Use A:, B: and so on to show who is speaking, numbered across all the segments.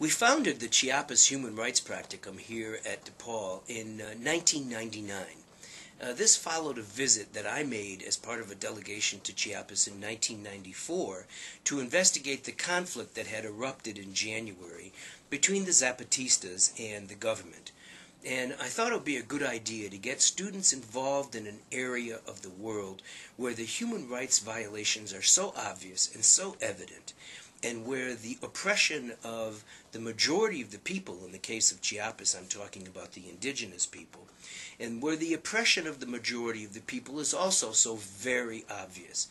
A: We founded the Chiapas Human Rights Practicum here at DePaul in uh, 1999. Uh, this followed a visit that I made as part of a delegation to Chiapas in 1994 to investigate the conflict that had erupted in January between the Zapatistas and the government. And I thought it would be a good idea to get students involved in an area of the world where the human rights violations are so obvious and so evident and where the oppression of the majority of the people, in the case of Chiapas, I'm talking about the indigenous people, and where the oppression of the majority of the people is also so very obvious.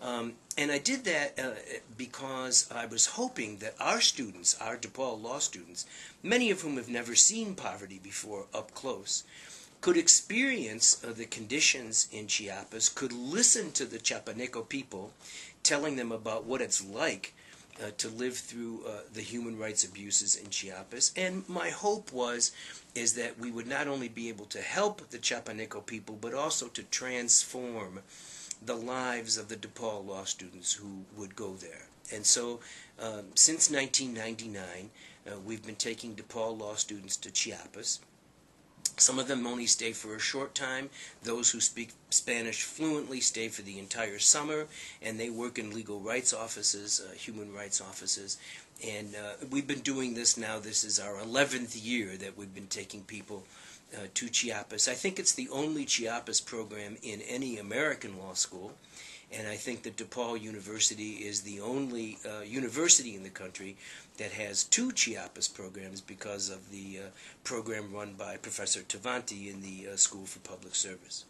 A: Um, and I did that uh, because I was hoping that our students, our DePaul law students, many of whom have never seen poverty before up close, could experience uh, the conditions in Chiapas, could listen to the Chiapaneco people telling them about what it's like uh, to live through uh, the human rights abuses in Chiapas. And my hope was is that we would not only be able to help the Chiapaneco people, but also to transform the lives of the DePaul law students who would go there. And so, um, since 1999, uh, we've been taking DePaul law students to Chiapas. Some of them only stay for a short time. Those who speak Spanish fluently stay for the entire summer, and they work in legal rights offices, uh, human rights offices. And uh, we've been doing this now. This is our 11th year that we've been taking people uh, to Chiapas. I think it's the only Chiapas program in any American law school. And I think that DePaul University is the only uh, university in the country that has two Chiapas programs because of the uh, program run by Professor Tavanti in the uh, School for Public Service.